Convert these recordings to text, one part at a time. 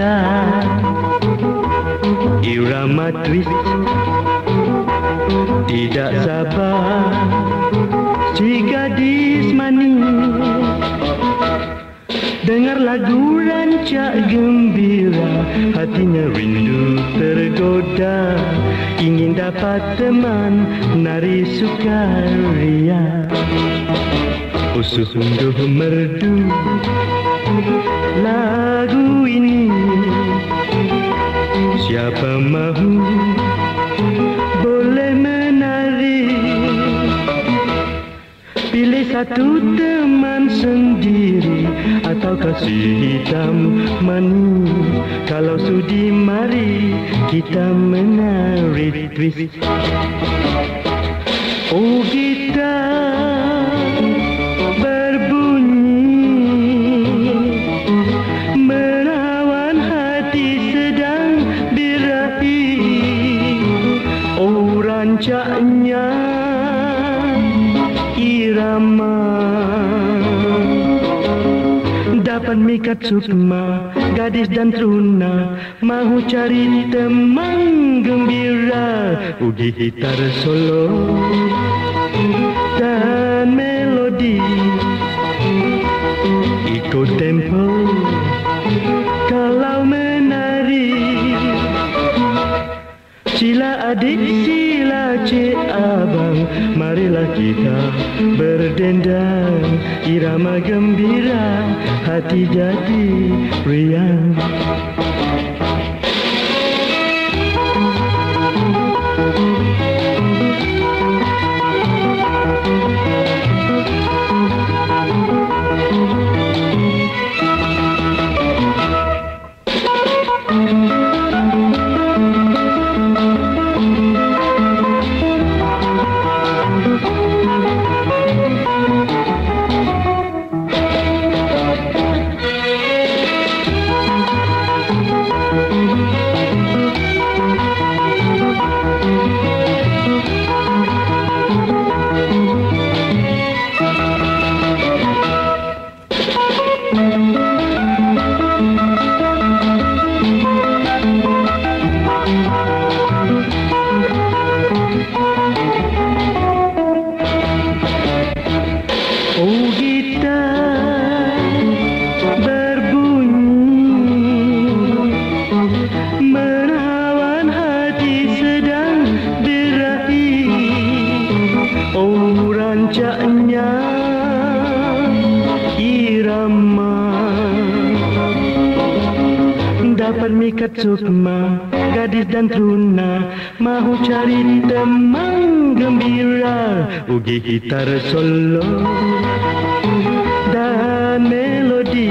gitar Irama twist Tidak sabar. Si gadis manis. Dengar lagu rancak gembira. Hatinya rindu tergoda. Ingin dapat teman nari sukaria. Usus sungguh merdu. Lagu ini mahu boleh menari. Pilih satu teman sendiri Atau kasih hitam manis Kalau sudi mari kita menari twist. Oh Rancaknya irama. Dapat mikat sukma Gadis dan truna Mahu cari teman gembira. Ugi gitar solo Dan melodi. Ikut tempo Sila adik, sila cik abang. Marilah kita berdendang. Irama gembira, hati jadi riang Mikat sukma Gadis dan truna Mahu cari teman gembira. Ugi gitar solo Dan melodi.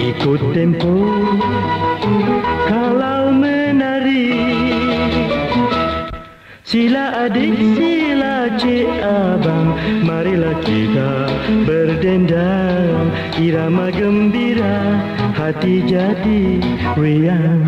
Ikut tempo Kalau Sila adik, sila cik abang. Marilah kita berdendang Irama gembira Hati jadi riang